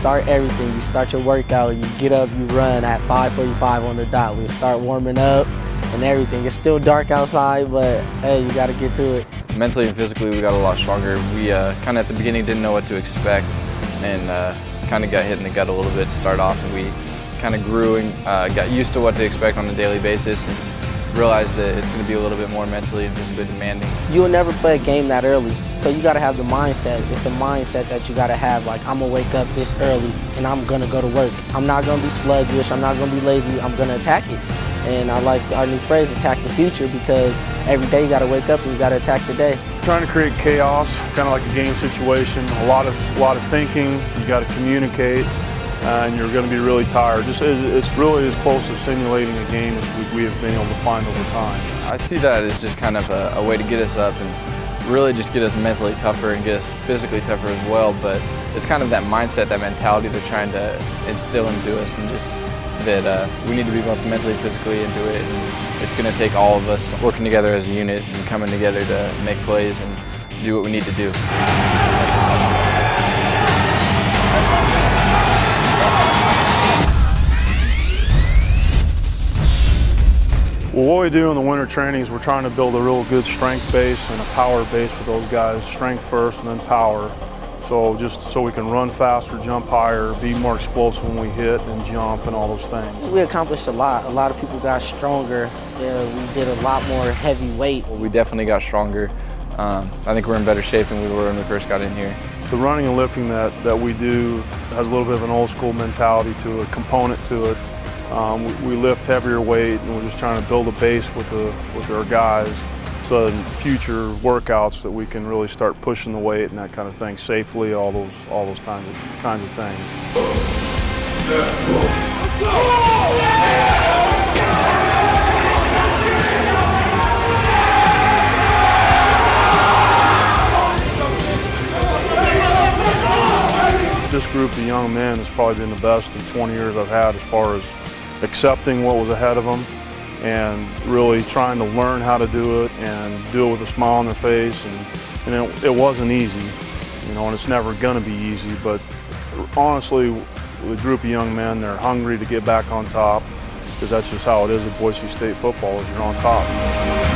start everything. You start your workout, you get up, you run at 5.45 on the dot. We start warming up and everything. It's still dark outside, but hey, you got to get to it. Mentally and physically, we got a lot stronger. We uh, kind of at the beginning didn't know what to expect and uh, kind of got hit in the gut a little bit to start off. And we kind of grew and uh, got used to what to expect on a daily basis and realized that it's going to be a little bit more mentally and just physically demanding. You will never play a game that early. So you got to have the mindset. It's a mindset that you got to have like I'm going to wake up this early and I'm going to go to work. I'm not going to be sluggish. I'm not going to be lazy. I'm going to attack it. And I like our new phrase, attack the future, because every day you got to wake up and you got to attack the day. Trying to create chaos, kind of like a game situation. A lot of, a lot of thinking. You got to communicate, uh, and you're going to be really tired. Just it's really as close to simulating a game as we, we, have been able to find over time. I see that as just kind of a, a way to get us up and really just get us mentally tougher and get us physically tougher as well. But it's kind of that mindset, that mentality they're trying to instill into us, and just that uh, we need to be both mentally physically into it. And it's going to take all of us working together as a unit and coming together to make plays and do what we need to do. Well, what we do in the winter training is we're trying to build a real good strength base and a power base for those guys. Strength first and then power. So just so we can run faster, jump higher, be more explosive when we hit and jump and all those things. We accomplished a lot. A lot of people got stronger. Yeah, we did a lot more heavy weight. We definitely got stronger. Um, I think we're in better shape than we were when we first got in here. The running and lifting that, that we do has a little bit of an old school mentality to it, component to it. Um, we, lift heavier weight and we're just trying to build a base with, the, with our guys so in future workouts that we can really start pushing the weight and that kind of thing safely, all those all those kinds of kinds of things. This group of young men has probably been the best in 20 years I've had as far as accepting what was ahead of them and really trying to learn how to do it and do it with a smile on their face. And, and it, it wasn't easy, you know, and it's never going to be easy. But honestly, the group of young men, they're hungry to get back on top because that's just how it is at Boise State football is you're on top.